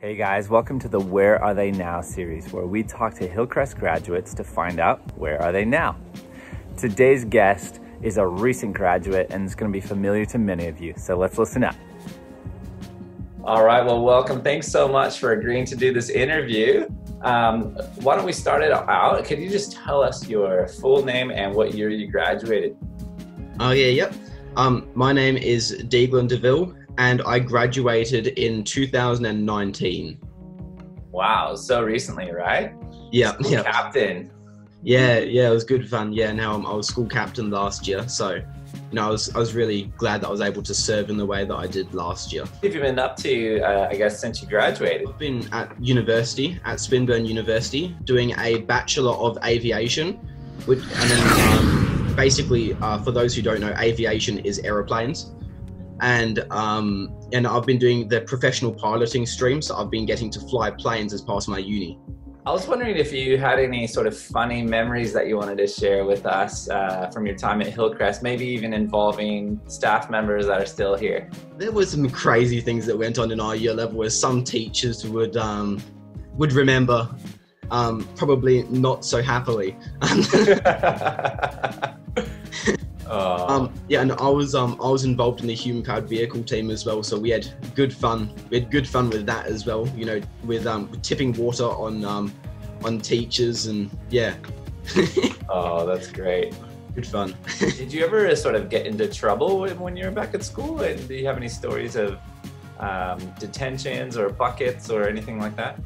Hey guys, welcome to the Where Are They Now series, where we talk to Hillcrest graduates to find out where are they now. Today's guest is a recent graduate and is going to be familiar to many of you, so let's listen up. All right, well, welcome. Thanks so much for agreeing to do this interview. Um, why don't we start it out? Could you just tell us your full name and what year you graduated? Oh, yeah, yep. Um, my name is Deaghlan DeVille, and I graduated in 2019. Wow, so recently, right? Yeah, School yeah, Captain. yeah, yeah. It was good fun. Yeah, now I'm, I was school captain last year, so you know, I was I was really glad that I was able to serve in the way that I did last year. What have you been up to, uh, I guess, since you graduated? I've been at university at Swinburne University doing a bachelor of aviation, which and then um, basically uh, for those who don't know, aviation is aeroplanes. And um, and I've been doing the professional piloting stream, so I've been getting to fly planes as part of my uni. I was wondering if you had any sort of funny memories that you wanted to share with us uh, from your time at Hillcrest, maybe even involving staff members that are still here. There were some crazy things that went on in our year level, where some teachers would um, would remember, um, probably not so happily. oh, Um, yeah, and I was um, I was involved in the human powered vehicle team as well, so we had good fun. We had good fun with that as well. You know, with um, tipping water on um, on teachers and yeah, oh, that's great. good fun. Did you ever sort of get into trouble when, when you were back at school? And do you have any stories of um, detentions or buckets or anything like that?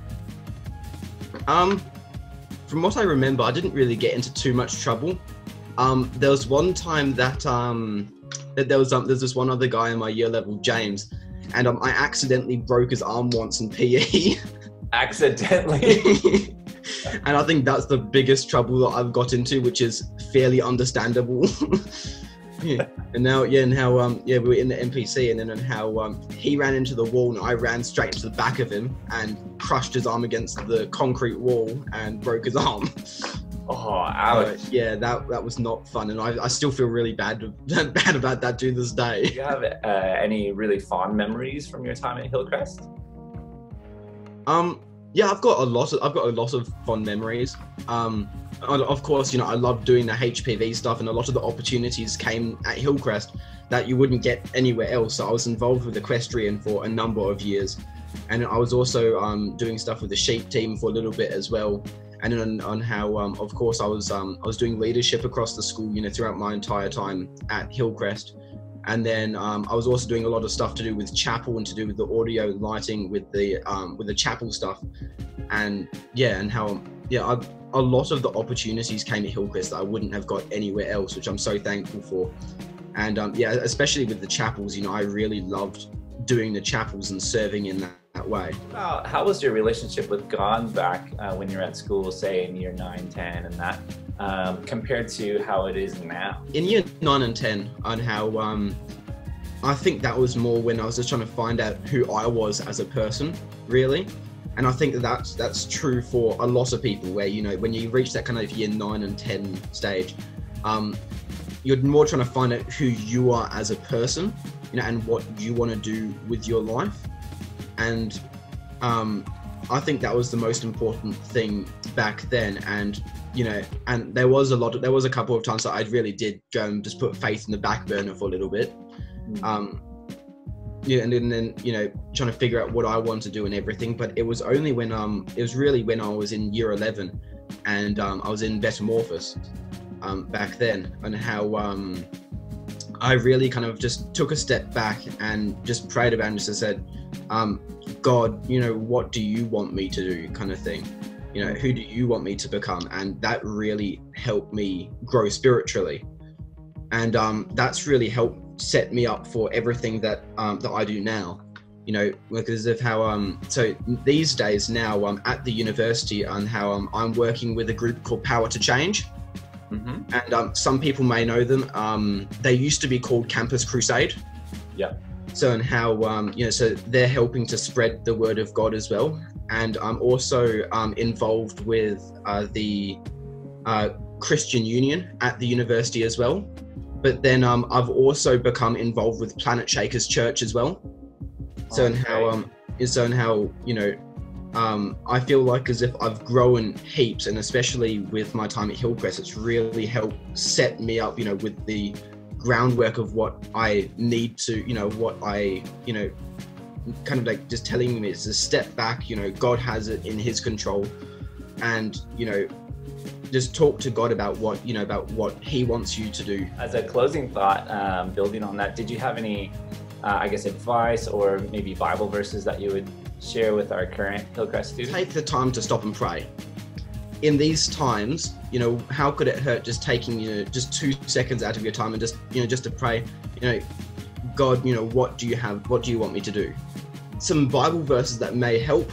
Um, from what I remember, I didn't really get into too much trouble. Um, there was one time that um, that there was um, there's this one other guy in my year level, James, and um, I accidentally broke his arm once in PE. Accidentally. and I think that's the biggest trouble that I've got into, which is fairly understandable. yeah. And now, yeah, and how um yeah we were in the NPC, and then and how um he ran into the wall, and I ran straight into the back of him and crushed his arm against the concrete wall and broke his arm. Oh, ouch. So, yeah, that that was not fun, and I, I still feel really bad bad about that to this day. Do you have uh, any really fond memories from your time at Hillcrest? Um, yeah, I've got a lot of I've got a lot of fond memories. Um, of course, you know, I love doing the HPV stuff, and a lot of the opportunities came at Hillcrest that you wouldn't get anywhere else. So I was involved with equestrian for a number of years, and I was also um, doing stuff with the sheep team for a little bit as well. And on, on how, um, of course, I was um, I was doing leadership across the school, you know, throughout my entire time at Hillcrest. And then um, I was also doing a lot of stuff to do with chapel and to do with the audio and lighting with the um, with the chapel stuff, and yeah, and how yeah, I, a lot of the opportunities came at Hillcrest that I wouldn't have got anywhere else, which I'm so thankful for. And um, yeah, especially with the chapels, you know, I really loved doing the chapels and serving in that, that way. How, how was your relationship with God back uh, when you were at school, say in year 9, 10, and that, um, compared to how it is now? in year nine and ten on how um I think that was more when I was just trying to find out who I was as a person, really. And I think that that's that's true for a lot of people. Where you know when you reach that kind of year nine and ten stage, um, you're more trying to find out who you are as a person, you know, and what you want to do with your life. And um, I think that was the most important thing back then. And you know, and there was a lot of there was a couple of times that I really did go and just put faith in the back burner for a little bit. Um, yeah, and then, then you know, trying to figure out what I want to do and everything. But it was only when um, it was really when I was in year eleven, and um, I was in Metamorphosis um, back then, and how um, I really kind of just took a step back and just prayed about and just said, um, God, you know, what do you want me to do, kind of thing. You know, who do you want me to become? And that really helped me grow spiritually, and um, that's really helped set me up for everything that um, that I do now. You know, because of how um so these days now I'm um at the university and how um, I'm working with a group called Power to Change, hmm and um, some people may know them. Um, they used to be called Campus Crusade. Yeah. So and how um, you know, so they're helping to spread the word of God as well, and I'm also um, involved with uh, the uh, Christian Union at the university as well. But then um, I've also become involved with Planetshakers Church as well. So and how um, is on how you know um, I feel like as if I've grown heaps, and especially with my time at Hillcrest, it's really helped set me up, you know, with the groundwork of what I need to, you know, what I, you know, kind of like just telling me it's a step back, you know, God has it in His control, and you know, just talk to God about what you know about what He wants you to do. As a closing thought, um, building on that, did you have any, uh, I guess, advice or maybe Bible verses that you would share with our current Hillcrest students? Take the time to stop and pray. In these times, you know, how could it hurt just taking, you know, just two seconds out of your time and just, you know, just to pray, you know, God, you know, what do you have? What do you want me to do? Some Bible verses that may help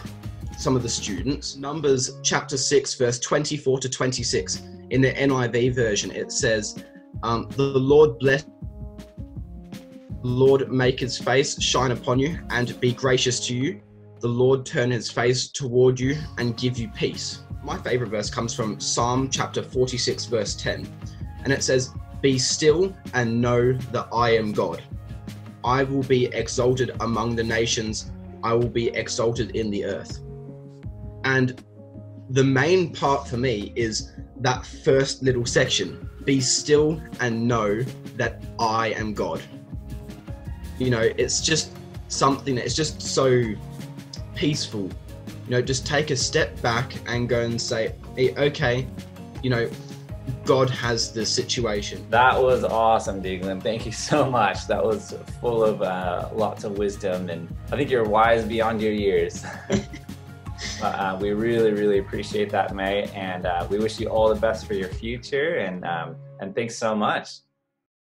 some of the students. Numbers chapter 6, verse 24 to 26. In the NIV version, it says, um, The Lord bless Lord make his face shine upon you and be gracious to you the Lord turn his face toward you and give you peace. My favorite verse comes from Psalm chapter 46, verse 10, and it says, Be still and know that I am God. I will be exalted among the nations, I will be exalted in the earth. And the main part for me is that first little section be still and know that I am God. You know, it's just something that is just so peaceful. You know, just take a step back and go and say, okay, you know, God has the situation. That was awesome, Deaghlan. Thank you so much. That was full of uh, lots of wisdom, and I think you're wise beyond your years. uh, we really, really appreciate that, May, and uh, we wish you all the best for your future. And um, and thanks so much.